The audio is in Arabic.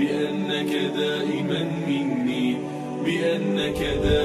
بأنك دائما مني بأنك دائما